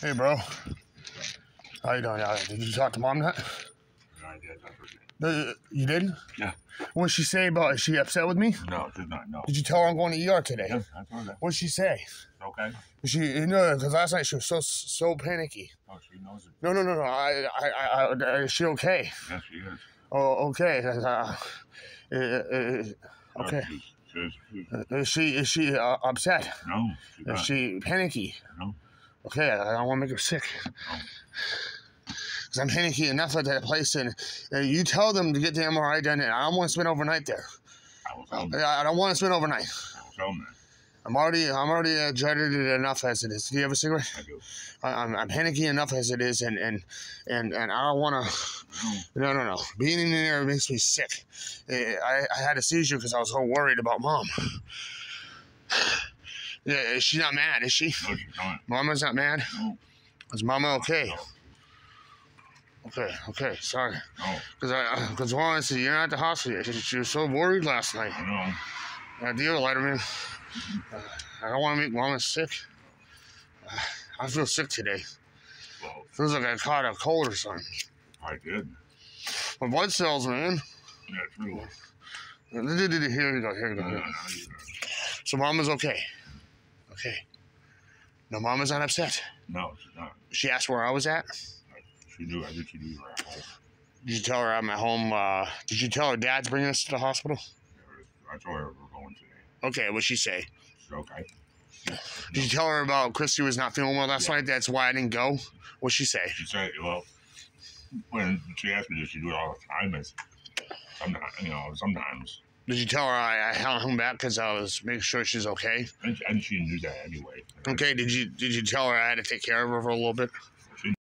Hey, bro. How you doing? Did you talk to mom yet? No, I did. I forget. Uh, you did? Yeah. What'd she say about? Is she upset with me? No, did not. No. Did you tell her I'm going to ER today? Yes, I told her. What'd she say? Okay. She, you know, because last night she was so so panicky. Oh, she knows it. No, no, no, no. I, I, I, I is she okay? Yes, she is. Oh, okay. Uh, uh, uh, okay. She's, she's, she's, Uh, Is she is she uh, upset? no, she's Is she panicky? No. Okay, I don't want to make her sick. Because I'm panicky enough at that place, and uh, you tell them to get the MRI done, and I don't want to spend overnight there. I will tell them. I I don't want to spend overnight. I will tell them I'm already I'm already uh, jaded enough as it is. Do you have a cigarette? I do. I, I'm, I'm panicky enough as it is, and and and, and I don't want to. No. No, no. Being in there makes me sick. Uh, I, I had a seizure because I was so worried about mom. Yeah, she's not mad, is she? No, she's not. Mama's not mad. No. Is Mama okay? Okay, okay, sorry. No. Because I, because honestly, you're not at the hospital. yet. She was so worried last night. I know. I deal, Letterman. Uh, I don't want to make Mama sick. Uh, I feel sick today. Well, Feels like I caught a cold or something. I did. My blood cells, man. Yeah, true. Here we go. Here we go. No, Here we no, go. no, So Mama's okay. Okay. No, Mama's not upset. no, she's not. She asked where I was at. She knew. I think she knew you were at home. Did you tell her I'm at home? Uh, did you tell her Dad's bringing us to the hospital? I told her we're going today. Okay, what'd she say? She's okay. Did you tell her about Christy was not feeling well last Yeah. night? That's why I didn't go. What'd she say? She said, well, when she asked me, does she do it all the time? It's sometimes, you know, sometimes. Did you tell her I, I him back because I was making sure she's okay? And, and she knew that anyway. Okay. Did you did you tell her I had to take care of her for a little bit?